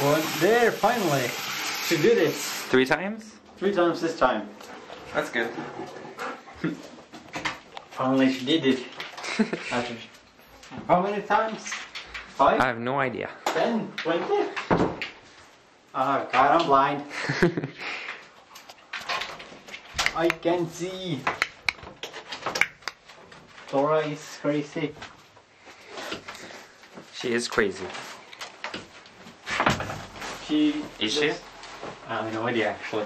One there, finally. She did it. Three times? Three times this time. That's good. Finally, she did it. After how many times? Five? I have no idea. Ten? Twenty? Oh god, I'm blind. I can see. Dora is crazy. she is crazy. She Is she? I have no idea actually.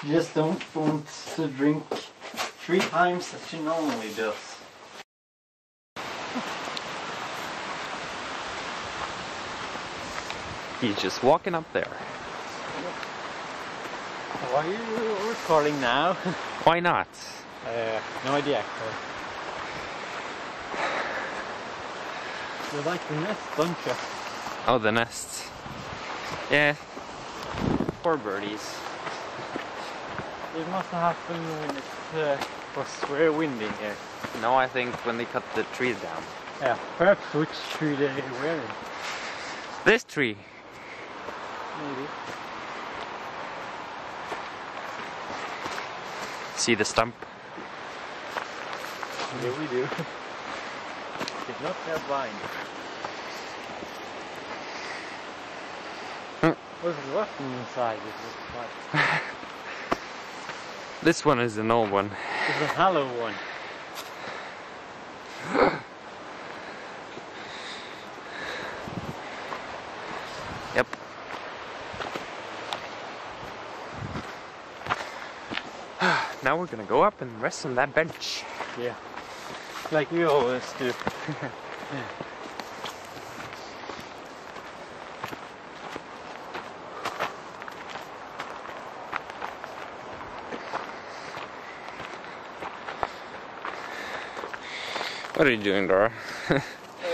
she just don't want to drink three times as she normally does. He's just walking up there. Why are you recording now? Why not? uh, no idea actually. You like the nest, don't you? Oh, the nest. Yeah. Poor birdies. It must have happened when it uh, was very windy here. No, I think when they cut the trees down. Yeah, perhaps which tree they were in. This tree. Maybe. See the stump? Yeah, we do. it's not that blind. Hmm. What's rotten inside? It's like This one is an old one. it's a hollow one. Yep. now we're gonna go up and rest on that bench. Yeah. Like we always do. What are you doing, Dora? Uh,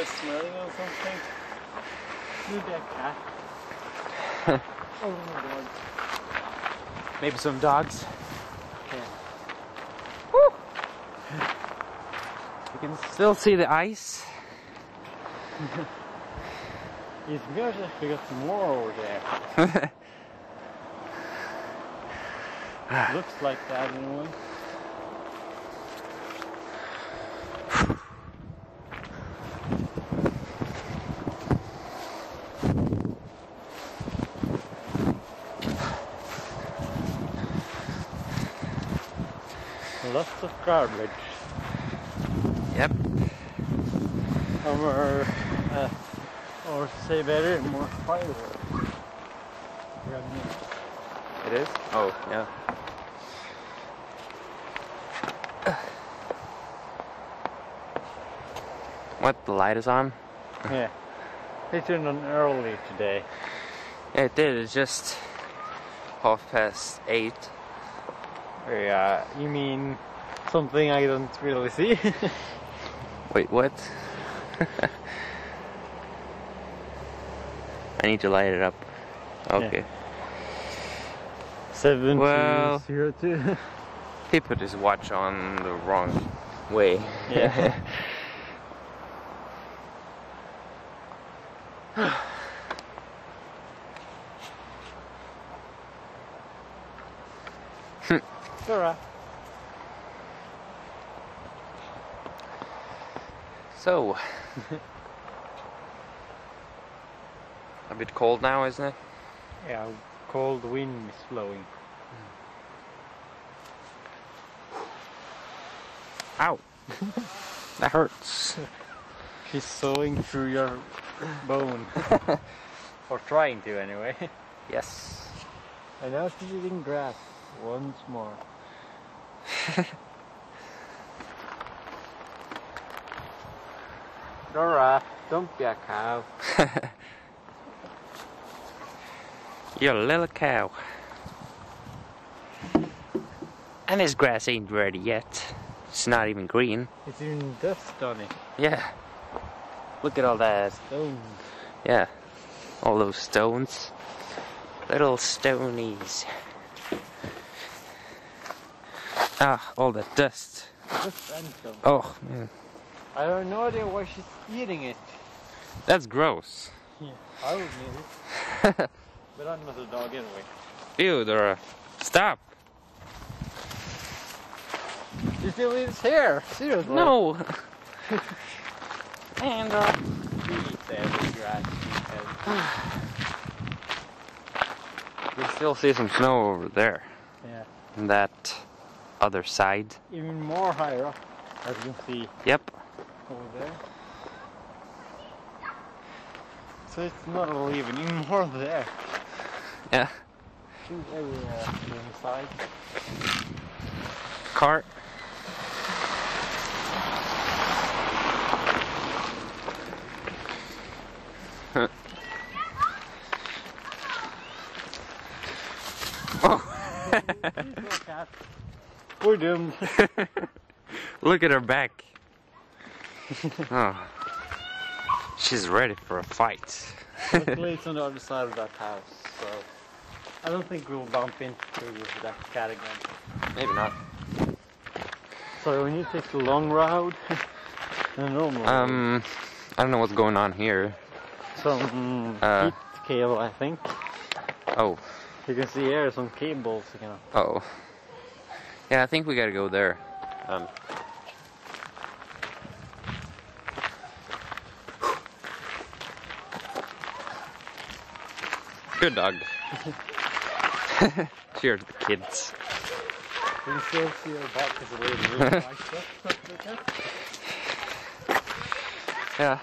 smelling on something. Maybe a cat. oh my god. Maybe some dogs. Yeah. You can still see the ice. It's good that we got more over there. Looks like that anyway. Lots of garbage. yep. Or, uh, or to say better, more fireworks. It is? Oh, yeah. What? The light is on? Yeah. They turned on early today. Yeah, it did. It's just half past eight. Yeah, you mean something I don't really see? Wait, what? I need to light it up. Okay. Seven Well- zero two. He put his watch on the wrong way. Yeah. Alright. so. A bit cold now, isn't it? Yeah, cold wind is blowing. Hmm. Ow! that hurts. She's sawing through your bone. or trying to anyway. Yes. And now she's eating grass once more. Dora, don't be a cow. You're a little cow. And this grass ain't ready yet. It's not even green. It's even dust on it. Yeah. Look at all that. Stones. Yeah. All those stones. Little stonies. Ah, all that dust. Oh, man. I have no idea why she's eating it. That's gross. Yeah, I would need it. but I'm not a dog anyway. Ew, are. Stop! You still his hair? Seriously? No! and, uh. He eats every grass. We still see some snow over there. Yeah. On that other side. Even more higher up, as you can see Yep. over there. So it's not all even, even more there. Yeah. Shoot everywhere on the side. Cart. oh. We're doomed. Look at her back. oh. She's ready for a fight. Luckily it's on the other side of that house, so I don't think we'll bump into that cat again. Maybe not. So when you take the long route, the normal road, Um, I don't know what's going on here. some uh, heat cable I think. Oh, You can see here some cables, you know. oh. Yeah, I think we gotta go there. Um. Good dog. Cheers, the kids. You can still see her back as a lady really likes it. Yeah.